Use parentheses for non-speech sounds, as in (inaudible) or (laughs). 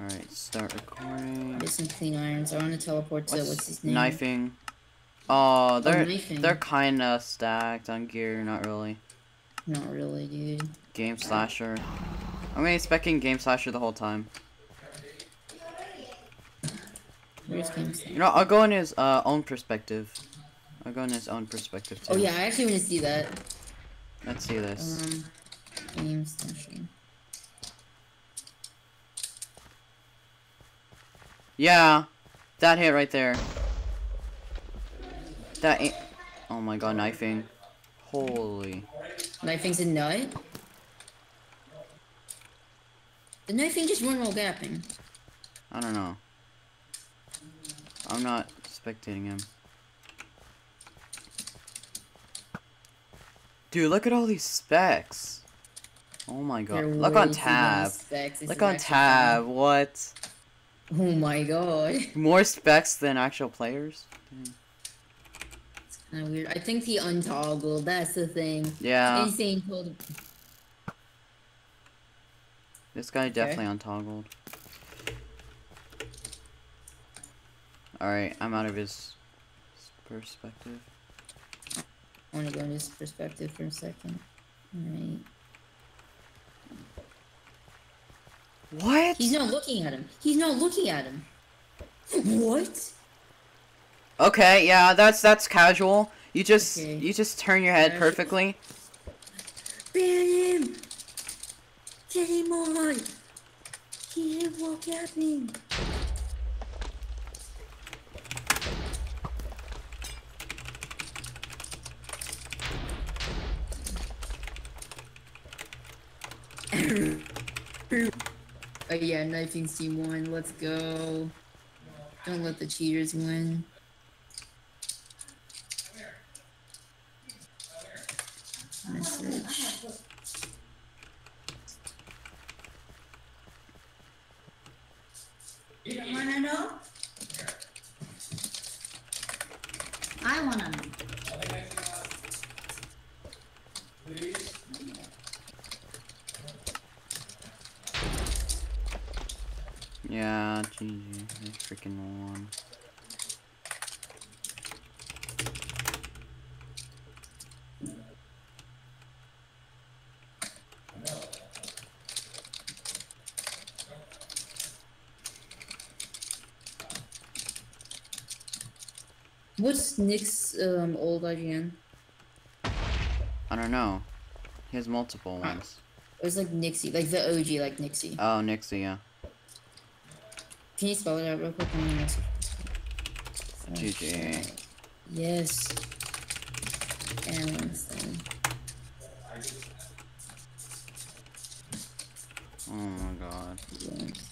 Alright, start recording. Get some clean irons. I want to teleport to what's, his name? Knifing. Oh, they're knifing. they're kinda stacked on gear, not really. Not really, dude. Gameslasher. I'm gonna expecting Gameslasher the whole time. Where's Gameslasher? You know, I'll go in his uh, own perspective. I'll go in his own perspective too. Oh yeah, I actually want to see that. Let's see this. Um, Gameslasher. Yeah, that hit right there. That ain't. Oh my god, knifing. Holy. Knifing's a nut. The knifing just run while gapping. I don't know. I'm not spectating him. Dude, look at all these specs. Oh my god. They're Look on tab. specs. Look on tab. What? Oh my god. More specs than actual players? It's kind of weird. I think he untoggled. That's the thing. Yeah. Insane told. This guy definitely untoggled. Alright, I'm out of his perspective. I want to go into his perspective for a second. Alright. What? He's not looking at him. He's not looking at him. What? Okay, yeah, that's that's casual. You just Okay. you just turn your head perfectly. Ban him! Get him on! He didn't walk at me. (laughs) oh yeah, knifing team one. let's go. Don't let the cheaters win. Message. You don't wanna know? I wanna know. Yeah, GG. They freaking won. What's Nick's um, old IGN? I don't know. He has multiple ones. It was like Nixsii, like the OG, like Nixsii. Oh, Nixsii, yeah. Can you spell it out real quick? I'm gonna message. GG. Yes. Aronson. Oh my god. Yes.